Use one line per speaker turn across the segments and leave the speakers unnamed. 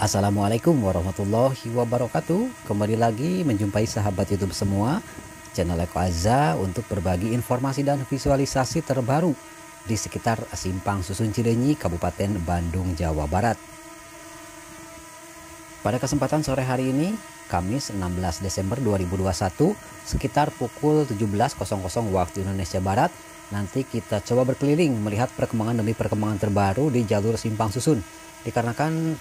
Assalamualaikum warahmatullahi wabarakatuh. Kembali lagi menjumpai sahabat youtube semua. Channel Eko Azza untuk berbagi informasi dan visualisasi terbaru Di sekitar Simpang Susun Cilenyi, Kabupaten Bandung, Jawa Barat. Pada kesempatan sore hari ini Kamis 16 Desember 2021 Sekitar pukul 17.00 waktu Indonesia Barat Nanti kita coba berkeliling melihat perkembangan demi perkembangan terbaru di jalur Simpang Susun. Dikarenakan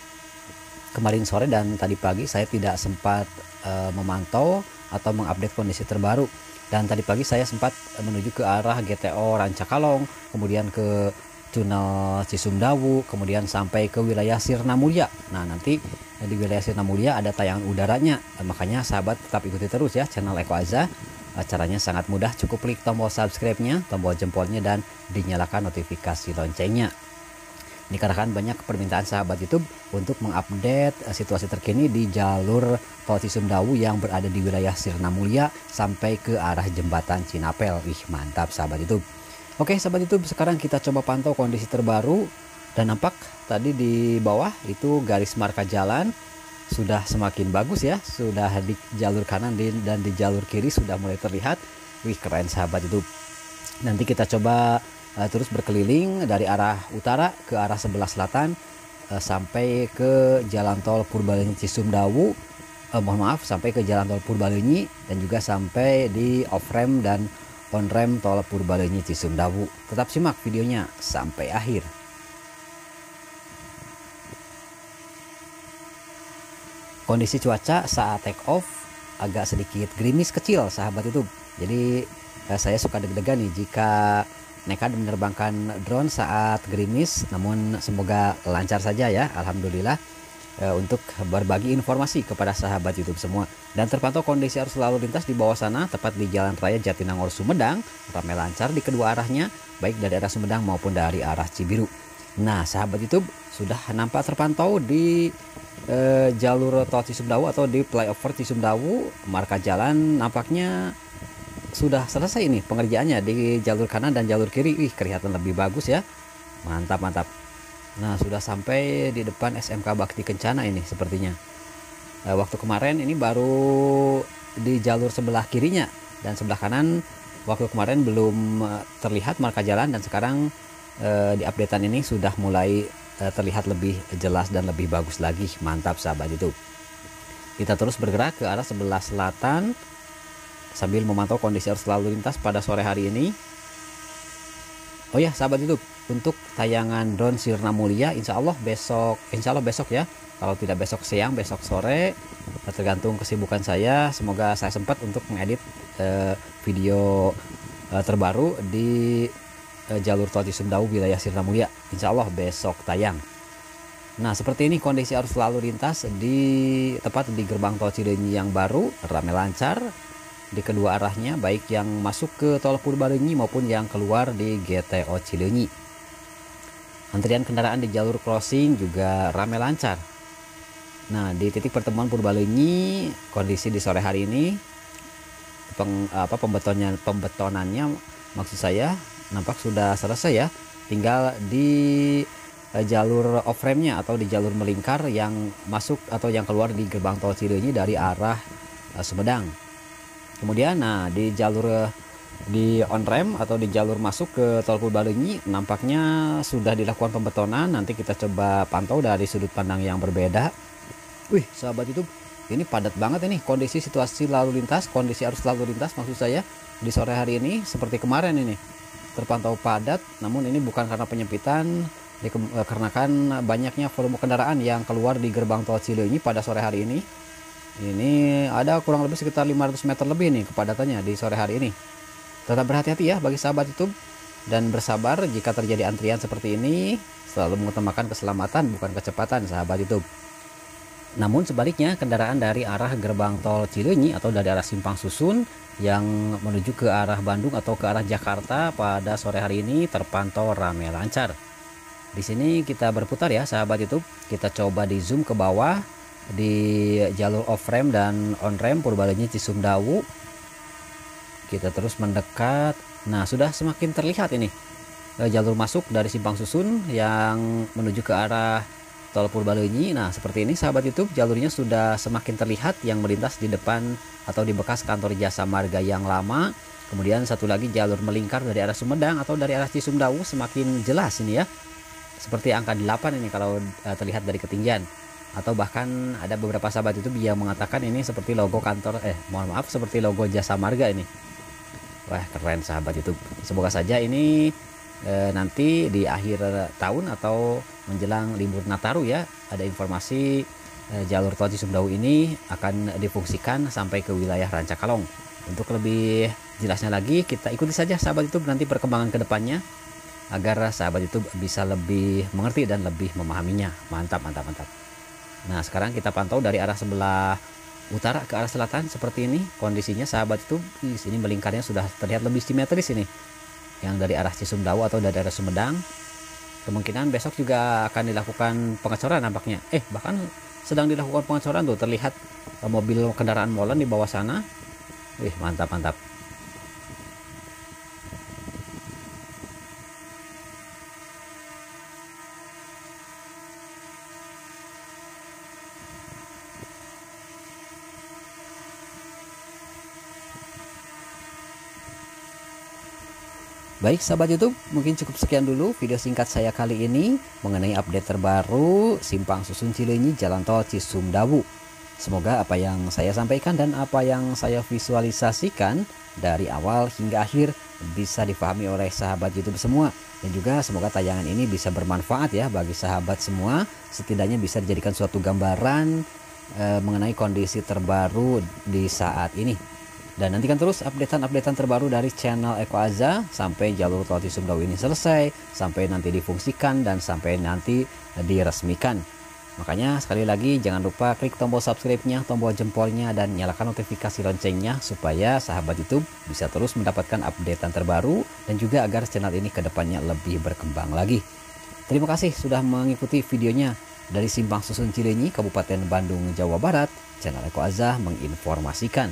kemarin sore dan tadi pagi saya tidak sempat uh, memantau atau mengupdate kondisi terbaru. Dan tadi pagi saya sempat menuju ke arah GTO Rancakalong kemudian ke tunnel Cisumdawu kemudian sampai ke wilayah Sirna Mulia. Nah nanti di wilayah Sirna Mulia ada tayangan udaranya. Makanya sahabat tetap ikuti terus ya channel Eko Aza caranya sangat mudah. Cukup klik tombol subscribe-nya tombol jempolnya dan dinyalakan notifikasi loncengnya dikarenakan banyak permintaan sahabat YouTube untuk mengupdate uh, situasi terkini di jalur tol Cisumdawu yang berada di wilayah Sirna Mulia sampai ke arah jembatan Cinapel. Wih, mantap sahabat YouTube. Oke, sahabat YouTube, sekarang kita coba pantau kondisi terbaru dan nampak tadi di bawah itu garis marka jalan sudah semakin bagus ya, sudah di jalur kanan dan di jalur kiri sudah mulai terlihat. Wih, keren sahabat YouTube. Nanti kita coba terus berkeliling dari arah utara ke arah sebelah selatan uh, sampai ke jalan tol Purbalenyi Cisumdawu. Uh, mohon maaf sampai ke jalan tol Purbalenyi dan juga sampai di off ramp dan on ramp tol Purbalenyi Cisumdawu. Tetap simak videonya sampai akhir. Kondisi cuaca saat take off agak sedikit gerimis kecil sahabat YouTube. Jadi saya suka deg-degan nih jika nekat menerbangkan drone saat gerimis namun semoga lancar saja ya Alhamdulillah. E, untuk berbagi informasi kepada sahabat YouTube semua. Dan terpantau kondisi arus lalu lintas di bawah sana tepat di Jalan Raya Jatinangor Sumedang. Ramai lancar di kedua arahnya baik dari arah Sumedang maupun dari arah Cibiru. Nah sahabat YouTube sudah nampak terpantau di e, jalur tol Cisumdawu atau di flyover Cisumdawu. Marka jalan nampaknya sudah selesai ini pengerjaannya di jalur kanan dan jalur kiri. Wih kelihatan lebih bagus ya. Mantap mantap. Nah sudah sampai di depan SMK Bakti Kencana ini sepertinya. E, waktu kemarin ini baru di jalur sebelah kirinya dan sebelah kanan. Waktu kemarin belum eh, terlihat marka jalan dan sekarang e, di updatean ini sudah mulai e, terlihat lebih jelas dan lebih bagus lagi. Mantap sahabat itu kita terus bergerak ke arah sebelah selatan sambil memantau kondisi arus lalu lintas pada sore hari ini. Oh ya sahabat YouTube untuk tayangan drone Sirna Mulia Insya Allah besok Insya Allah besok ya. Kalau tidak besok siang besok sore tergantung kesibukan saya. Semoga saya sempat untuk mengedit eh, video eh, terbaru di eh, jalur tol Cisumdawu wilayah Sirna Mulia. Insya Allah besok tayang. Nah seperti ini kondisi arus lalu lintas di tepat di gerbang tol Cilenyi yang baru ramai lancar di kedua arahnya baik yang masuk ke tol Purbalenyi maupun yang keluar di GTO Cileunyi. Antrian kendaraan di jalur crossing juga ramai lancar. Nah, di titik pertemuan Purbalenyi kondisi di sore hari ini peng, apa pembetonnya pembetonannya maksud saya nampak sudah selesai ya. Tinggal di eh, jalur off ramp-nya atau di jalur melingkar yang masuk atau yang keluar di gerbang tol Cileunyi dari arah eh, Sumedang kemudian nah di jalur di on ramp atau di jalur masuk ke tol Purbalenyi nampaknya sudah dilakukan pembetonan. Nanti kita coba pantau dari sudut pandang yang berbeda. Wih sahabat itu ini padat banget ini kondisi situasi lalu lintas kondisi arus lalu lintas maksud saya di sore hari ini seperti kemarin ini. Terpantau padat namun ini bukan karena penyempitan dikarenakan banyaknya volume kendaraan yang keluar di gerbang tol Cileunyi pada sore hari ini ini ada kurang lebih sekitar 500 meter lebih nih kepadatannya di sore hari ini. Tetap berhati-hati ya bagi sahabat YouTube dan bersabar jika terjadi antrian seperti ini. Selalu mengutamakan keselamatan bukan kecepatan sahabat YouTube. Namun sebaliknya kendaraan dari arah gerbang tol Cileunyi atau dari arah Simpang Susun yang menuju ke arah Bandung atau ke arah Jakarta pada sore hari ini terpantau ramai lancar. Di sini kita berputar ya sahabat YouTube. Kita coba di zoom ke bawah di jalur off ramp dan on ramp Purbalenyi Cisumdawu kita terus mendekat nah sudah semakin terlihat ini eh, jalur masuk dari simpang susun yang menuju ke arah tol Purbalunyi. Nah, seperti ini sahabat YouTube, jalurnya sudah semakin terlihat yang melintas di depan atau di bekas kantor jasa marga yang lama. Kemudian satu lagi jalur melingkar dari arah Sumedang atau dari arah Cisumdawu semakin jelas ini ya. Seperti angka 8 ini kalau uh, terlihat dari ketinggian. Atau bahkan ada beberapa sahabat YouTube yang mengatakan ini seperti logo kantor eh mohon maaf seperti logo jasa marga ini. Wah, keren sahabat YouTube. Semoga saja ini e, nanti di akhir tahun atau menjelang libur Nataru ya ada informasi e, jalur tol Cisumdawu ini akan difungsikan sampai ke wilayah Rancakalong. Untuk lebih jelasnya lagi kita ikuti saja sahabat YouTube nanti perkembangan ke depannya agar sahabat YouTube bisa lebih mengerti dan lebih memahaminya. Mantap, mantap, mantap. Nah sekarang kita pantau dari arah sebelah utara ke arah selatan seperti ini. Kondisinya sahabat itu di sini melingkarnya sudah terlihat lebih simetris ini. Yang dari arah Cisumdawu atau dari arah Sumedang. Kemungkinan besok juga akan dilakukan pengecoran nampaknya. Eh bahkan sedang dilakukan pengecoran tuh. Terlihat eh, mobil kendaraan molen di bawah sana. Wih mantap mantap Baik sahabat YouTube, mungkin cukup sekian dulu video singkat saya kali ini mengenai update terbaru Simpang Susun Cileunyi Jalan Tol Cisumdawu. Semoga apa yang saya sampaikan dan apa yang saya visualisasikan dari awal hingga akhir bisa dipahami oleh sahabat YouTube semua. Dan juga semoga tayangan ini bisa bermanfaat ya bagi sahabat semua. Setidaknya bisa dijadikan suatu gambaran e, mengenai kondisi terbaru di saat ini dan nantikan terus updatean-updatean terbaru dari channel Eko Aza sampai jalur tol Cisumdawu ini selesai, sampai nanti difungsikan dan sampai nanti diresmikan. Makanya sekali lagi jangan lupa klik tombol subscribe-nya, tombol jempolnya dan nyalakan notifikasi loncengnya supaya sahabat YouTube bisa terus mendapatkan updatean terbaru dan juga agar channel ini ke depannya lebih berkembang lagi. Terima kasih sudah mengikuti videonya dari Simpang Susun Cilenyi, Kabupaten Bandung, Jawa Barat. Channel Eko Azah menginformasikan.